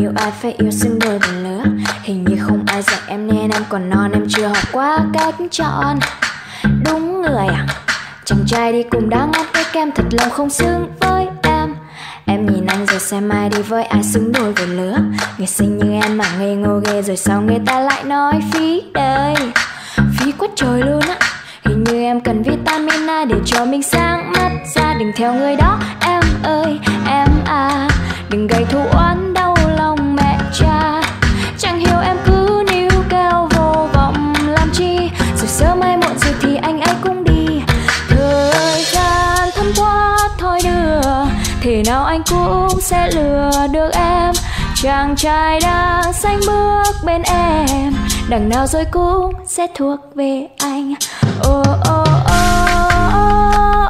Yêu ai phải yêu xứng đôi lần nữa Hình như không ai dạy em nên em còn non, Em chưa học qua cách chọn. Đúng người à Chàng trai đi cùng đã ngắt với kem Thật lòng không xứng với em. Em nhìn anh rồi xem ai đi với ai xứng đôi với lứa. Người xinh như em mà ngây ngô ghê Rồi sau người ta lại nói phí đời? Phí quá trời luôn á, Hình như em cần vitamin A để cho mình sáng mắt. Ra Đừng theo người đó, em ơi, em à Đừng gây thù oán Thế nào anh cũng sẽ lừa được em. Chàng trai đang xanh bước bên em. Đằng nào rồi cũng sẽ thuộc về anh. Oh oh oh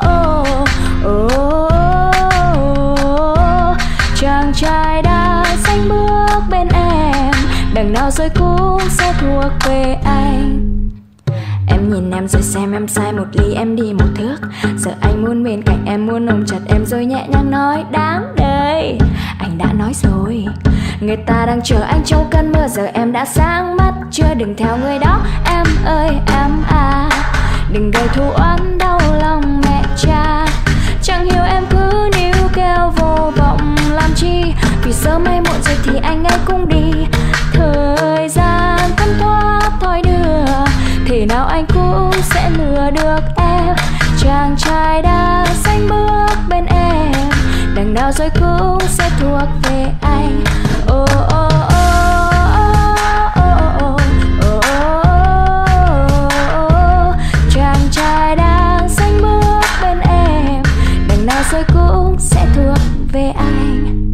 oh oh oh Chàng trai đang xanh bước bên em. Đằng nào rồi cũng sẽ thuộc về anh Em, rồi xem em sai một ly, em đi một thước. Giờ anh muốn bên cạnh em, muốn ôm chặt em, rồi nhẹ nhàng nói đáng đời Anh đã nói rồi. Người ta đang chờ anh trong cơn mưa giờ em đã sáng mắt, chưa đừng theo người đó. Em ơi, em à Đừng gây thù oán, đau lòng mẹ cha. Chẳng hiểu em cứ níu kêu vô vọng làm chi. Vì sớm hay muộn rồi thì anh ấy cũng đi. Thời gian thấm thoát thôi đưa, Thế nào anh Đằng nào rồi cũng sẽ thuộc về anh. Oh, oh, oh, oh, oh, oh, oh. Chàng trai đang bước bên em. Nào rồi cũng sẽ thuộc về anh.